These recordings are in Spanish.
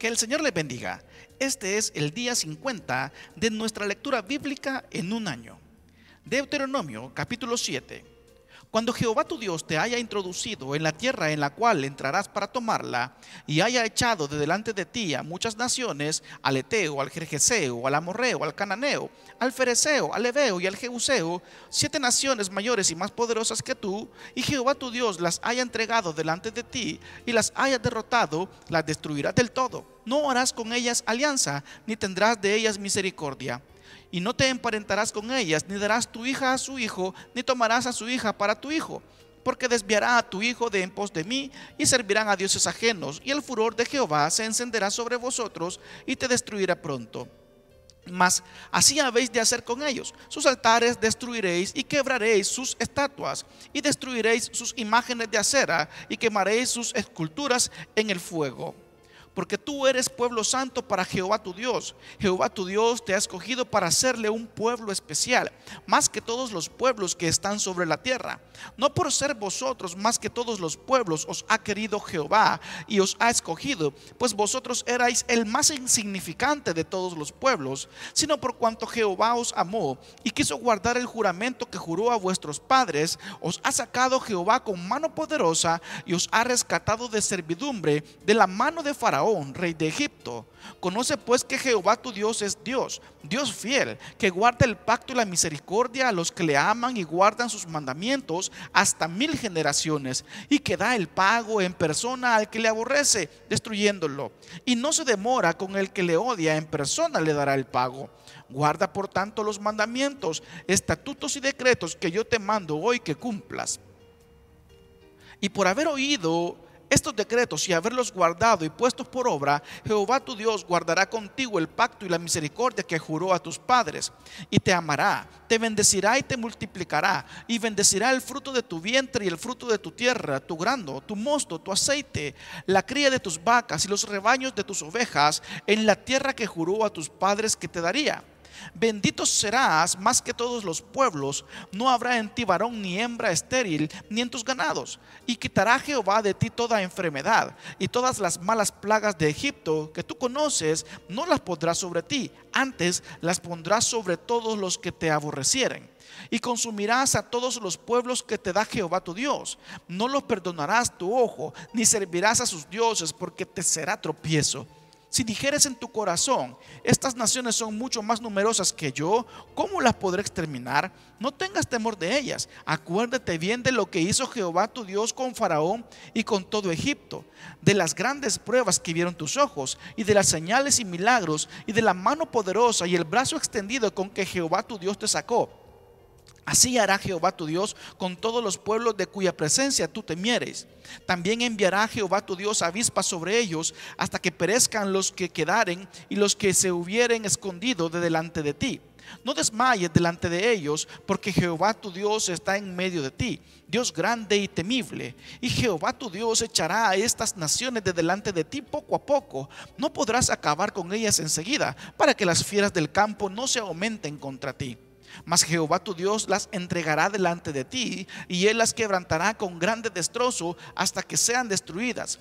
Que el Señor le bendiga. Este es el día 50 de nuestra lectura bíblica en un año. Deuteronomio capítulo 7. Cuando Jehová tu Dios te haya introducido en la tierra en la cual entrarás para tomarla, y haya echado de delante de ti a muchas naciones, al Eteo, al Jerjeseo, al Amorreo, al Cananeo, al Fereceo, al Ebeo y al Jebuseo, siete naciones mayores y más poderosas que tú, y Jehová tu Dios las haya entregado delante de ti, y las haya derrotado, las destruirás del todo. No harás con ellas alianza, ni tendrás de ellas misericordia y no te emparentarás con ellas, ni darás tu hija a su hijo, ni tomarás a su hija para tu hijo, porque desviará a tu hijo de en pos de mí, y servirán a dioses ajenos, y el furor de Jehová se encenderá sobre vosotros, y te destruirá pronto. Mas así habéis de hacer con ellos. Sus altares destruiréis y quebraréis sus estatuas y destruiréis sus imágenes de acera y quemaréis sus esculturas en el fuego porque tú eres pueblo santo para Jehová tu Dios. Jehová tu Dios te ha escogido para hacerle un pueblo especial, más que todos los pueblos que están sobre la tierra. No por ser vosotros más que todos los pueblos os ha querido Jehová y os ha escogido, pues vosotros erais el más insignificante de todos los pueblos, sino por cuanto Jehová os amó y quiso guardar el juramento que juró a vuestros padres, os ha sacado Jehová con mano poderosa y os ha rescatado de servidumbre de la mano de Faraón rey de Egipto. Conoce pues que Jehová tu Dios es Dios, Dios fiel, que guarda el pacto y la misericordia a los que le aman y guardan sus mandamientos hasta mil generaciones, y que da el pago en persona al que le aborrece, destruyéndolo. Y no se demora con el que le odia, en persona le dará el pago. Guarda por tanto los mandamientos, estatutos y decretos que yo te mando hoy que cumplas. Y por haber oído estos decretos y haberlos guardado y puestos por obra, Jehová tu Dios guardará contigo el pacto y la misericordia que juró a tus padres, y te amará, te bendecirá y te multiplicará, y bendecirá el fruto de tu vientre y el fruto de tu tierra, tu grano, tu mosto, tu aceite, la cría de tus vacas y los rebaños de tus ovejas, en la tierra que juró a tus padres que te daría Bendito serás más que todos los pueblos, no habrá en ti varón ni hembra estéril, ni en tus ganados. Y quitará Jehová de ti toda enfermedad, y todas las malas plagas de Egipto que tú conoces, no las pondrás sobre ti, antes las pondrás sobre todos los que te aborrecieren. Y consumirás a todos los pueblos que te da Jehová tu Dios. No los perdonarás tu ojo, ni servirás a sus dioses, porque te será tropiezo. Si dijeres en tu corazón, estas naciones son mucho más numerosas que yo, ¿cómo las podré exterminar? No tengas temor de ellas. Acuérdate bien de lo que hizo Jehová tu Dios con Faraón y con todo Egipto, de las grandes pruebas que vieron tus ojos, y de las señales y milagros, y de la mano poderosa y el brazo extendido con que Jehová tu Dios te sacó. Así hará Jehová tu Dios con todos los pueblos de cuya presencia tú temieres. También enviará Jehová tu Dios avispas sobre ellos hasta que perezcan los que quedaren y los que se hubieren escondido de delante de ti. No desmayes delante de ellos, porque Jehová tu Dios está en medio de ti, Dios grande y temible. Y Jehová tu Dios echará a estas naciones de delante de ti poco a poco. No podrás acabar con ellas enseguida, para que las fieras del campo no se aumenten contra ti. Mas Jehová tu Dios las entregará delante de ti, y él las quebrantará con grande destrozo hasta que sean destruidas.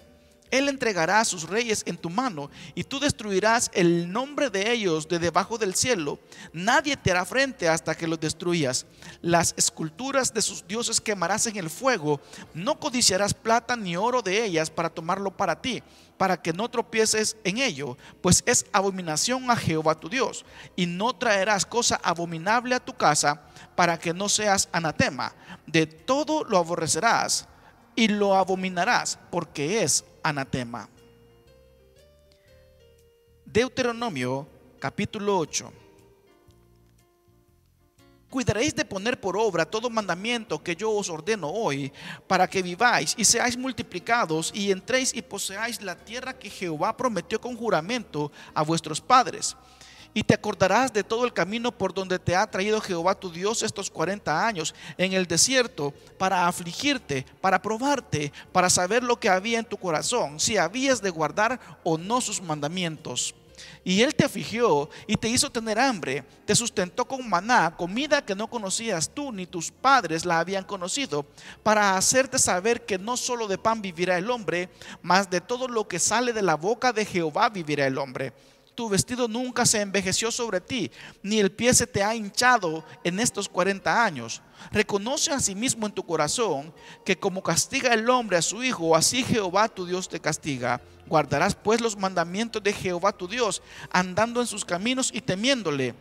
Él entregará a sus reyes en tu mano, y tú destruirás el nombre de ellos de debajo del cielo. Nadie te hará frente hasta que los destruyas. Las esculturas de sus dioses quemarás en el fuego. No codiciarás plata ni oro de ellas para tomarlo para ti para que no tropieces en ello, pues es abominación a Jehová tu Dios. Y no traerás cosa abominable a tu casa para que no seas anatema. De todo lo aborrecerás y lo abominarás, porque es anatema. Deuteronomio capítulo 8. Cuidaréis de poner por obra todo mandamiento que yo os ordeno hoy, para que viváis y seáis multiplicados y entréis y poseáis la tierra que Jehová prometió con juramento a vuestros padres. Y te acordarás de todo el camino por donde te ha traído Jehová tu Dios estos 40 años en el desierto para afligirte, para probarte, para saber lo que había en tu corazón, si habías de guardar o no sus mandamientos. Y él te afligió y te hizo tener hambre, te sustentó con maná, comida que no conocías tú ni tus padres la habían conocido, para hacerte saber que no solo de pan vivirá el hombre, mas de todo lo que sale de la boca de Jehová vivirá el hombre tu vestido nunca se envejeció sobre ti, ni el pie se te ha hinchado en estos 40 años. Reconoce a sí en tu corazón que como castiga el hombre a su hijo, así Jehová tu Dios te castiga. Guardarás pues los mandamientos de Jehová tu Dios, andando en sus caminos y temiéndole.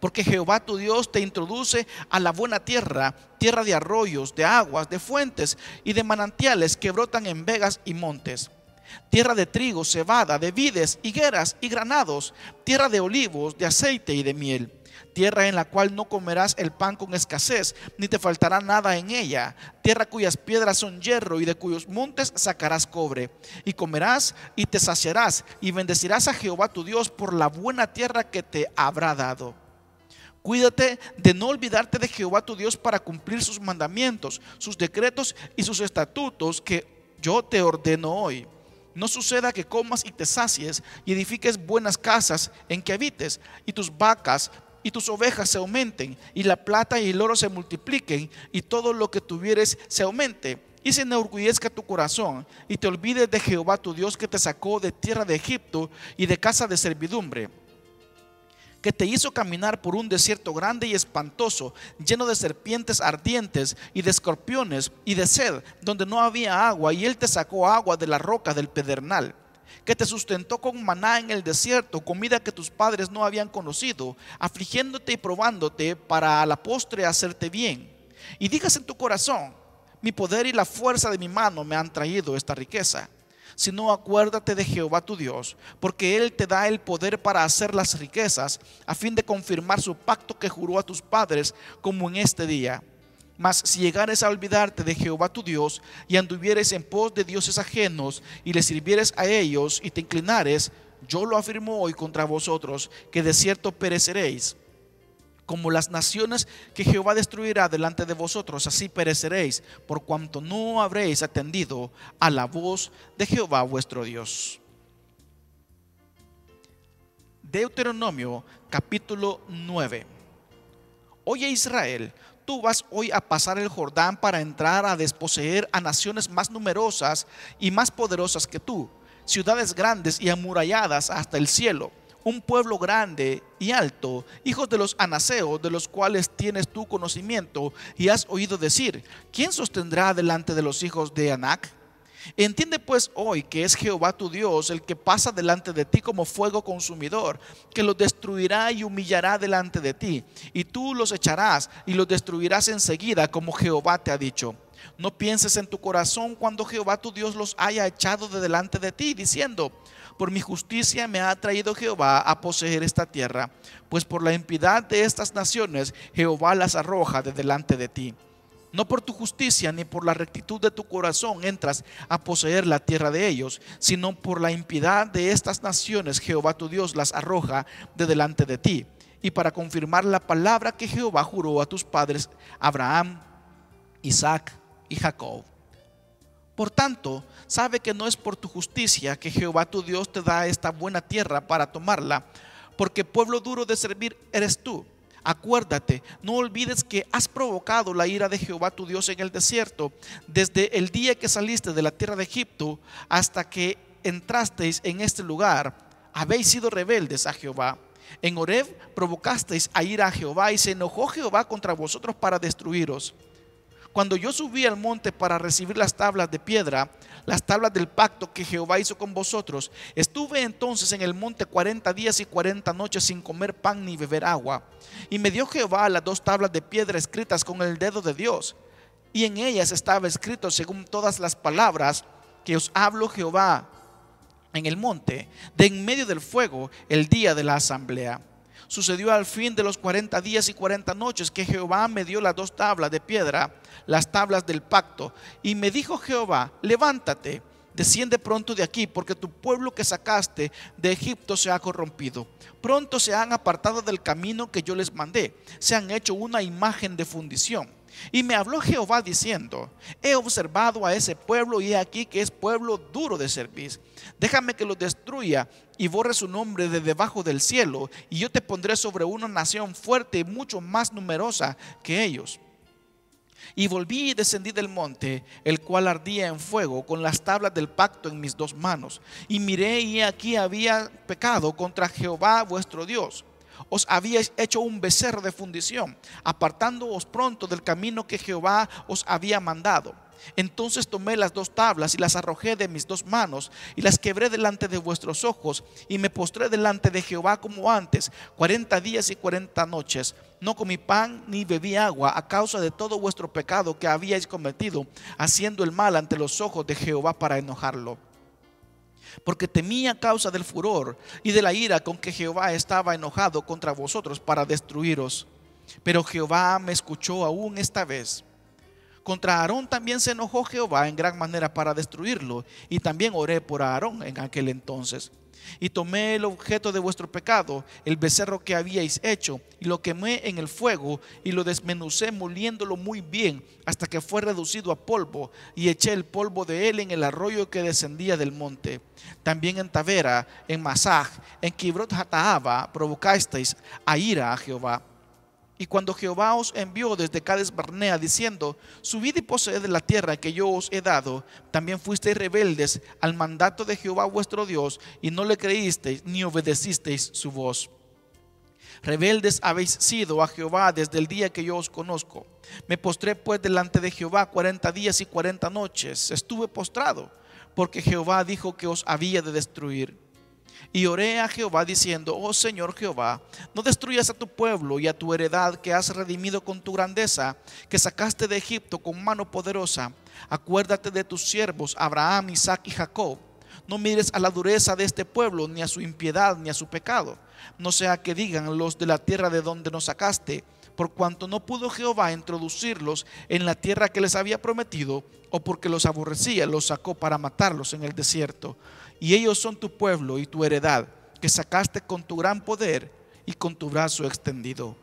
Porque Jehová tu Dios te introduce a la buena tierra, tierra de arroyos, de aguas, de fuentes y de manantiales que brotan en vegas y montes tierra de trigo, cebada, de vides, higueras y granados, tierra de olivos, de aceite y de miel, tierra en la cual no comerás el pan con escasez, ni te faltará nada en ella, tierra cuyas piedras son hierro y de cuyos montes sacarás cobre, y comerás y te saciarás, y bendecirás a Jehová tu Dios por la buena tierra que te habrá dado. Cuídate de no olvidarte de Jehová tu Dios para cumplir sus mandamientos, sus decretos y sus estatutos que yo te ordeno hoy no suceda que comas y te sacies y edifiques buenas casas en que habites y tus vacas y tus ovejas se aumenten y la plata y el oro se multipliquen y todo lo que tuvieres se aumente y se enorgullezca tu corazón y te olvides de Jehová tu Dios que te sacó de tierra de Egipto y de casa de servidumbre que te hizo caminar por un desierto grande y espantoso, lleno de serpientes ardientes y de escorpiones y de sed, donde no había agua, y él te sacó agua de la roca del pedernal que te sustentó con maná en el desierto, comida que tus padres no habían conocido, afligiéndote y probándote para a la postre hacerte bien. Y digas en tu corazón, mi poder y la fuerza de mi mano me han traído esta riqueza sino acuérdate de Jehová tu Dios, porque Él te da el poder para hacer las riquezas, a fin de confirmar su pacto que juró a tus padres, como en este día. Mas si llegares a olvidarte de Jehová tu Dios y anduvieres en pos de dioses ajenos y le sirvieres a ellos y te inclinares, yo lo afirmo hoy contra vosotros, que de cierto pereceréis como las naciones que Jehová destruirá delante de vosotros, así pereceréis, por cuanto no habréis atendido a la voz de Jehová vuestro Dios. Deuteronomio capítulo 9. Oye Israel, tú vas hoy a pasar el Jordán para entrar a desposeer a naciones más numerosas y más poderosas que tú, ciudades grandes y amuralladas hasta el cielo un pueblo grande y alto, hijos de los anaseos, de los cuales tienes tu conocimiento y has oído decir, ¿quién sostendrá delante de los hijos de Anac? Entiende pues hoy que es Jehová tu Dios el que pasa delante de ti como fuego consumidor, que los destruirá y humillará delante de ti, y tú los echarás y los destruirás enseguida como Jehová te ha dicho. No pienses en tu corazón cuando Jehová tu Dios los haya echado de delante de ti, diciendo, por mi justicia me ha traído Jehová a poseer esta tierra, pues por la impiedad de estas naciones Jehová las arroja de delante de ti. No por tu justicia ni por la rectitud de tu corazón entras a poseer la tierra de ellos, sino por la impiedad de estas naciones Jehová tu Dios las arroja de delante de ti. Y para confirmar la palabra que Jehová juró a tus padres, Abraham, Isaac y Jacob. Por tanto, sabe que no es por tu justicia que Jehová tu Dios te da esta buena tierra para tomarla, porque pueblo duro de servir eres tú. Acuérdate, no olvides que has provocado la ira de Jehová tu Dios en el desierto, desde el día que saliste de la tierra de Egipto hasta que entrasteis en este lugar. Habéis sido rebeldes a Jehová. En Horeb provocasteis a ira a Jehová y se enojó Jehová contra vosotros para destruiros. Cuando yo subí al monte para recibir las tablas de piedra, las tablas del pacto que Jehová hizo con vosotros, estuve entonces en el monte cuarenta días y cuarenta noches sin comer pan ni beber agua. Y me dio Jehová las dos tablas de piedra escritas con el dedo de Dios. Y en ellas estaba escrito según todas las palabras que os hablo Jehová en el monte, de en medio del fuego, el día de la asamblea. Sucedió al fin de los cuarenta días y cuarenta noches que Jehová me dio las dos tablas de piedra, las tablas del pacto. Y me dijo Jehová, levántate, desciende pronto de aquí, porque tu pueblo que sacaste de Egipto se ha corrompido. Pronto se han apartado del camino que yo les mandé, se han hecho una imagen de fundición Y me habló Jehová diciendo, he observado a ese pueblo y he aquí que es pueblo duro de servir. Déjame que lo destruya y borre su nombre de debajo del cielo, y yo te pondré sobre una nación fuerte y mucho más numerosa que ellos. Y volví y descendí del monte, el cual ardía en fuego, con las tablas del pacto en mis dos manos. Y miré y aquí había pecado contra Jehová vuestro Dios os habíais hecho un becerro de fundición, apartándoos pronto del camino que Jehová os había mandado. Entonces tomé las dos tablas y las arrojé de mis dos manos y las quebré delante de vuestros ojos y me postré delante de Jehová como antes, cuarenta días y cuarenta noches. No comí pan ni bebí agua a causa de todo vuestro pecado que habíais cometido, haciendo el mal ante los ojos de Jehová para enojarlo porque temía causa del furor y de la ira con que Jehová estaba enojado contra vosotros para destruiros. Pero Jehová me escuchó aún esta vez. Contra Aarón también se enojó Jehová en gran manera para destruirlo, y también oré por Aarón en aquel entonces. Y tomé el objeto de vuestro pecado, el becerro que habíais hecho, y lo quemé en el fuego, y lo desmenucé moliéndolo muy bien, hasta que fue reducido a polvo, y eché el polvo de él en el arroyo que descendía del monte. También en Tavera, en Masaj, en Kibrot Hataaba, provocasteis a ira a Jehová. Y cuando Jehová os envió desde Cades Barnea diciendo, subid y poseed la tierra que yo os he dado, también fuisteis rebeldes al mandato de Jehová vuestro Dios y no le creísteis ni obedecisteis su voz. Rebeldes habéis sido a Jehová desde el día que yo os conozco. Me postré pues delante de Jehová cuarenta días y cuarenta noches. Estuve postrado, porque Jehová dijo que os había de destruir. Y oré a Jehová diciendo, oh Señor Jehová, no destruyas a tu pueblo y a tu heredad que has redimido con tu grandeza, que sacaste de Egipto con mano poderosa. Acuérdate de tus siervos, Abraham, Isaac y Jacob. No mires a la dureza de este pueblo, ni a su impiedad, ni a su pecado. No sea que digan los de la tierra de donde nos sacaste, por cuanto no pudo Jehová introducirlos en la tierra que les había prometido, o porque los aborrecía, los sacó para matarlos en el desierto y ellos son tu pueblo y tu heredad, que sacaste con tu gran poder y con tu brazo extendido.